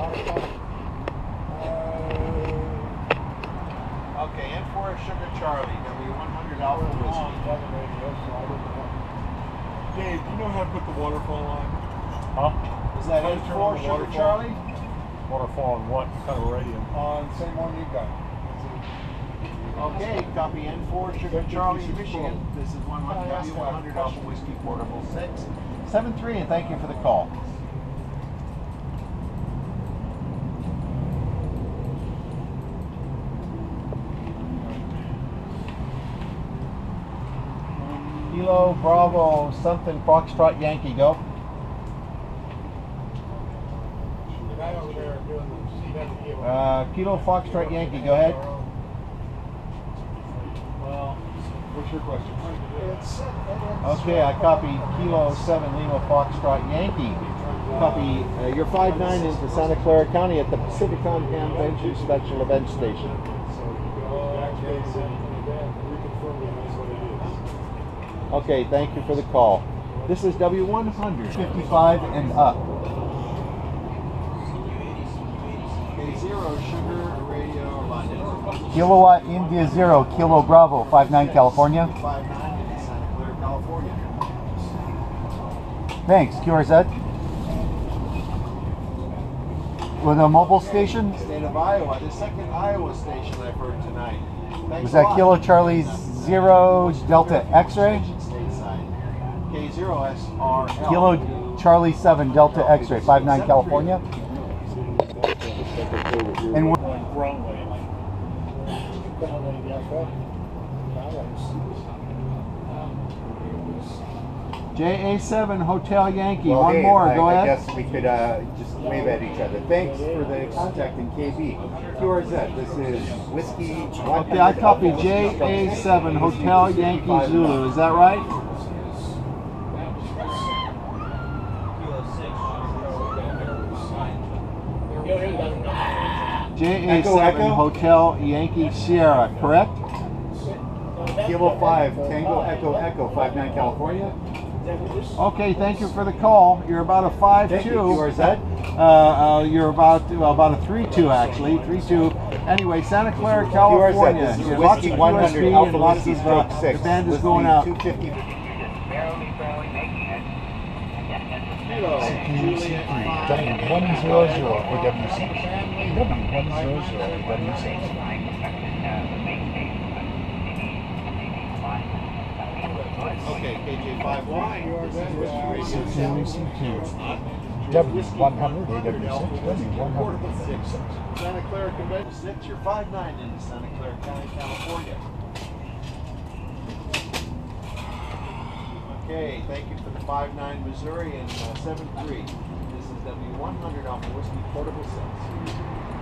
Uh, okay, N for Sugar Charlie, W100 Alpha Whiskey. Dave, do you know how to put the waterfall on? Huh? Is that How to N turn for Sugar waterfall? Charlie? Waterfall on what kind of radio? On same one you got. Okay, copy N for Sugar Charlie, Michigan. This is 100 W100 Alpha Whiskey Portable 6. 73, and thank you for the call. Kilo Bravo something Foxtrot Yankee go. Uh, Kilo Foxtrot Yankee, go ahead. What's your question? Okay, I copy Kilo 7 Lima Foxtrot Yankee. Copy uh, your 5-9 into Santa Clara County at the Pacificon Convention Special Event Station. Okay, thank you for the call. This is W100, 55 and up. Okay, zero sugar radio London. Kilowatt India Zero, Kilo Bravo, 59 California. 59 in Santa Clara, California. Thanks, QRZ. With a mobile station, State of Iowa, the second Iowa station I've heard tonight. Thanks was that. Kilo Charlie Zero Delta X-ray? Stateside. K0SRL. Kilo Charlie 7 Delta X-ray, 59 California. And we're- Going wrong. JA7 Hotel Yankee. Well, One hey, more. I, Go I ahead. guess we could uh, just wave at each other. Thanks for the contact in KB. QRZ, this is Whiskey Okay, I copy Whiskey JA7 Hotel Yankee Zulu. Is that right? JA7 Echo, Echo? Hotel Yankee Sierra, correct? Kilo 5, Tango Echo Echo, 59 California. Okay, thank you for the call. You're about a 5-2. Thank you, QRZ. Uh, uh, you're about well, about a 3-2 actually, 3-2. Anyway, Santa Clara, QRZ, California. this is lots Whiskey of 100 USB Alpha and lots Whiskey of Stroke uh, 6. the band is going out. 250. W100 AWC. W100 AWC. Okay, KJ51. This is Whiskey Radio W100 AWC. W100 Portable 6. Santa Clara Convention 6. You're 5-9 into Santa Clara County, California. Okay, thank you for the 5-9 Missouri and uh, 7-3. This is W100 Alpha Whiskey Portable 6.